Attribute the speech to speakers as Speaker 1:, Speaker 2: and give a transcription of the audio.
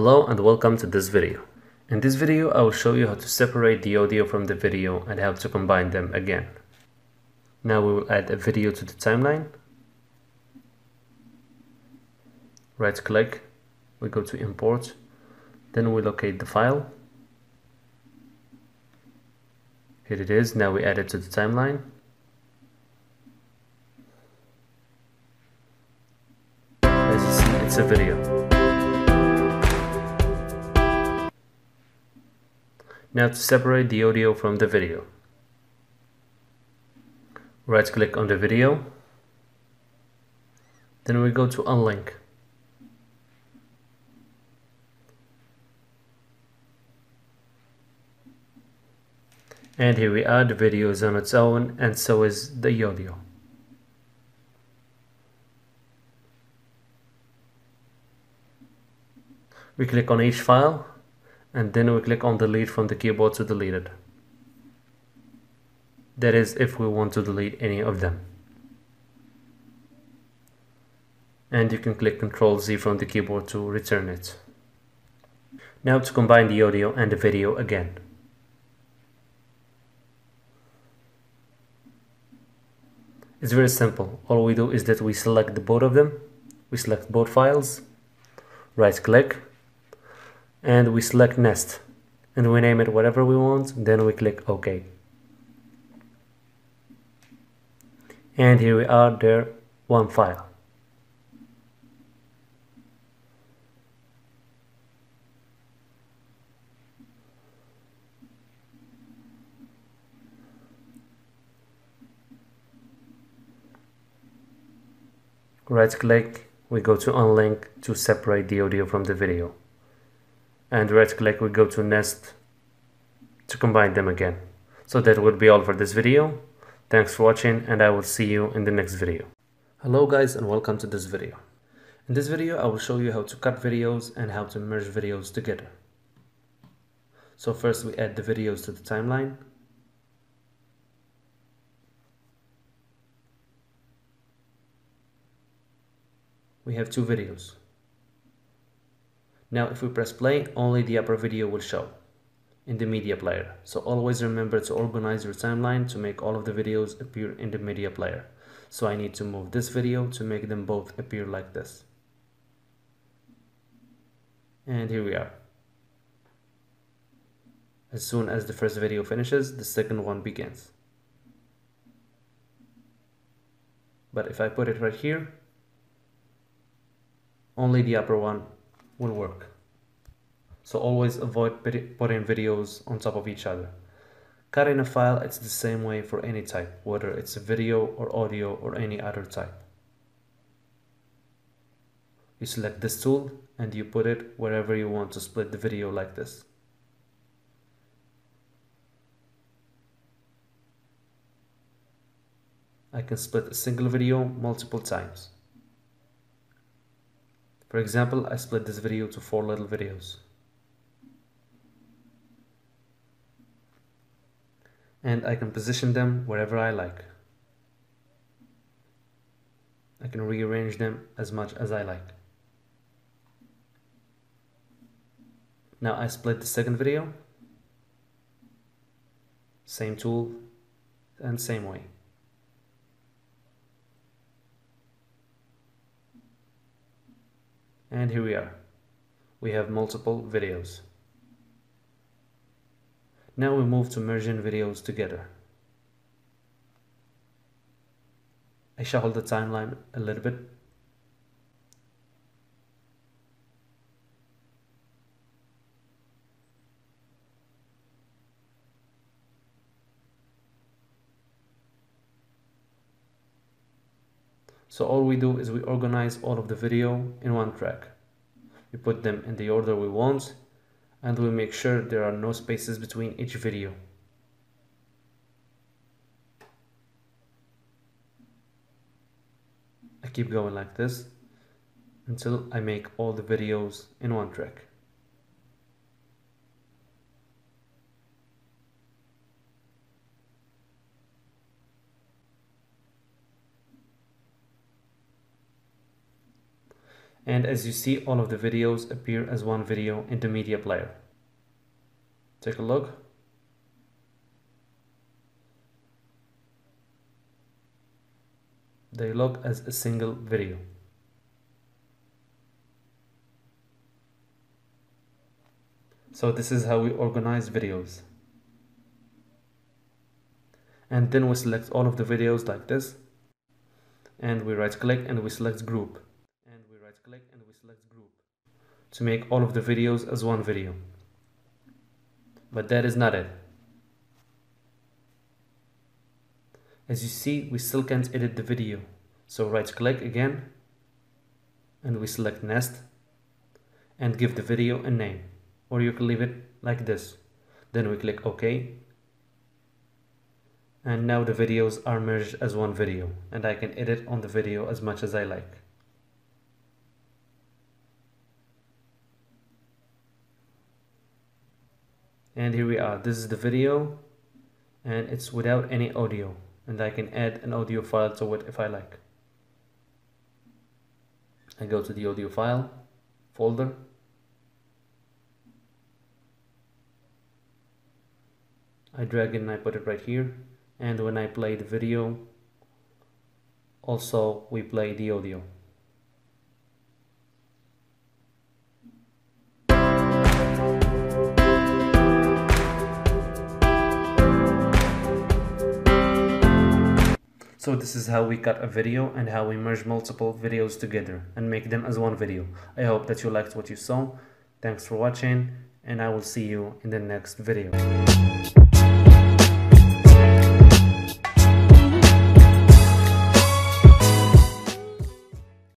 Speaker 1: Hello and welcome to this video. In this video I will show you how to separate the audio from the video and how to combine them again. Now we will add a video to the timeline. Right click, we go to import, then we locate the file. Here it is, now we add it to the timeline. As you see, it's a video. Now to separate the audio from the video. Right click on the video. Then we go to unlink. And here we are, the video is on its own and so is the audio. We click on each file and then we click on delete from the keyboard to delete it. That is if we want to delete any of them. And you can click Ctrl Z from the keyboard to return it. Now to combine the audio and the video again. It's very simple. All we do is that we select both of them. We select both files, right click, and we select nest and we name it whatever we want then we click OK. And here we are there one file. Right click we go to unlink to separate the audio from the video and right click we go to nest to combine them again. So that would be all for this video. Thanks for watching and i will see you in the next video. Hello guys and welcome to this video. In this video i will show you how to cut videos and how to merge videos together. So first we add the videos to the timeline. We have two videos now if we press play, only the upper video will show in the media player. So always remember to organize your timeline to make all of the videos appear in the media player. So I need to move this video to make them both appear like this. And here we are. As soon as the first video finishes, the second one begins. But if I put it right here, only the upper one will work. So always avoid putting videos on top of each other. Cutting a file, it's the same way for any type, whether it's a video or audio or any other type. You select this tool and you put it wherever you want to split the video like this. I can split a single video multiple times. For example, I split this video to four little videos. And I can position them wherever I like. I can rearrange them as much as I like. Now I split the second video. Same tool and same way. And here we are. We have multiple videos. Now we move to merging videos together. I shuffle the timeline a little bit So all we do is we organize all of the video in one track. We put them in the order we want and we make sure there are no spaces between each video. I keep going like this until I make all the videos in one track. And as you see all of the videos appear as one video in the media player. Take a look. They look as a single video. So this is how we organize videos. And then we select all of the videos like this. And we right click and we select group and we right click and we select group to make all of the videos as one video. But that is not it. As you see we still can't edit the video. So right click again and we select nest and give the video a name. Or you can leave it like this. Then we click OK. And now the videos are merged as one video and I can edit on the video as much as I like. And here we are, this is the video and it's without any audio. And I can add an audio file to it if I like. I go to the audio file folder. I drag it and I put it right here. And when I play the video also we play the audio So this is how we cut a video and how we merge multiple videos together and make them as one video. I hope that you liked what you saw. Thanks for watching and I will see you in the next video.